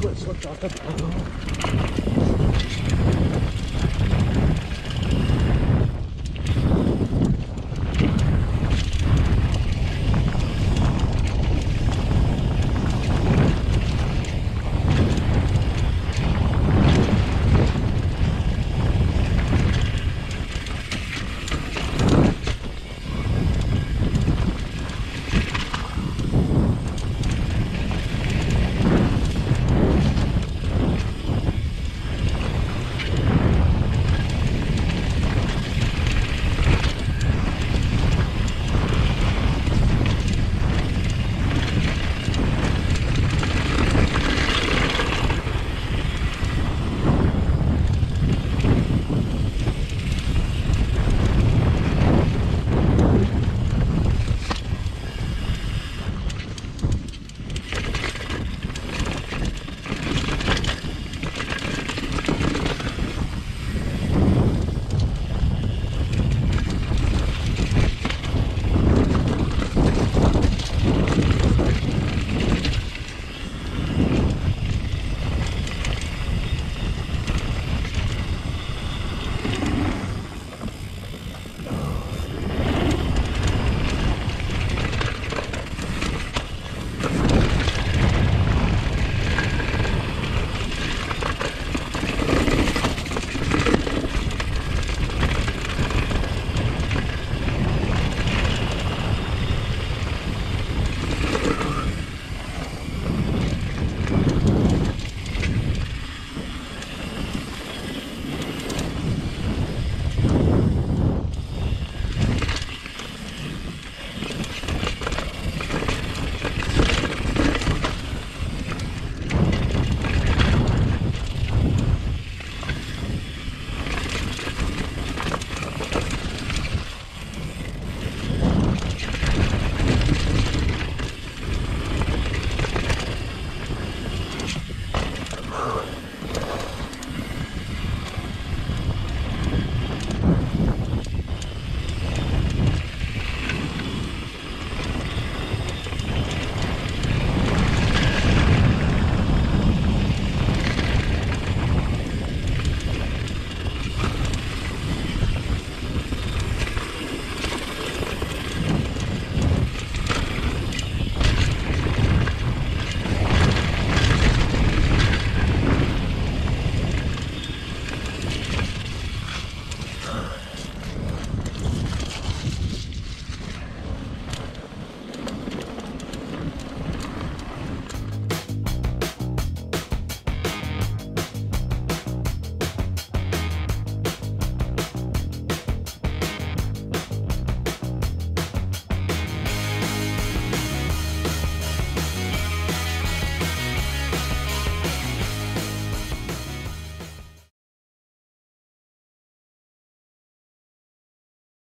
slipped, slipped off. the